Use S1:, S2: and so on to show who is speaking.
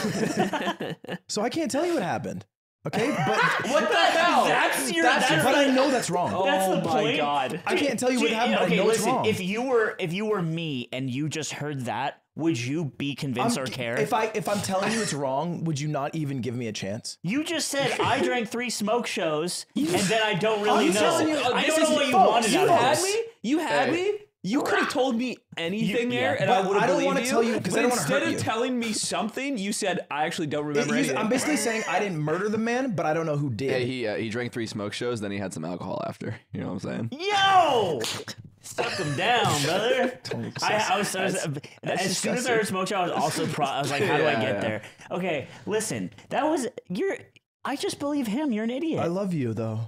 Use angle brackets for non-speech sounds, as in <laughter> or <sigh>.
S1: <laughs> so I can't tell you what happened. Okay, but <laughs>
S2: What the hell?
S3: That's your.
S2: That's
S3: That's,
S1: but I know that's wrong.
S3: Oh that's
S2: oh
S3: the
S2: my
S3: point.
S2: god.
S1: I can't tell you what
S3: Gee,
S1: happened. but
S3: okay,
S1: I know
S3: listen.
S1: it's wrong.
S3: If you were if you were me and you just heard that, would you be convinced
S1: I'm-
S3: or care?
S1: If I if I'm telling you it's wrong, would you not even give me a chance?
S3: you just said I drank three smoke shows and then I don't really
S1: I'm
S3: know.
S1: telling you,
S3: I
S2: This
S3: don't
S2: is-
S3: know what you
S1: folks,
S3: wanted
S2: You had
S3: this.
S2: me. You had
S1: Hey.
S2: me. You could have told me anything
S3: You-
S2: there,
S3: yeah.
S2: and
S1: But
S2: I would have
S1: I don't wanna tell you 'cause
S2: but
S1: I don't wanna
S2: instead
S1: hurt
S2: of
S1: you.
S2: telling me something, you said I actually don't remember
S1: He's-
S2: anything.
S1: I'm basically saying I didn't murder the man, but I don't know who did.
S4: Hey, he uh, he drank three smoke shows, then he had some alcohol after. You know what I'm saying?
S3: Yo! Suck him down, <laughs> brother. I, I was, I was
S2: that's
S3: as soon as I heard smoke show, I was also pro. I was like, how do I get <laughs>
S4: yeah.
S3: there? Okay, listen, that was you're. I just believe him. You're an idiot.
S1: I love you though.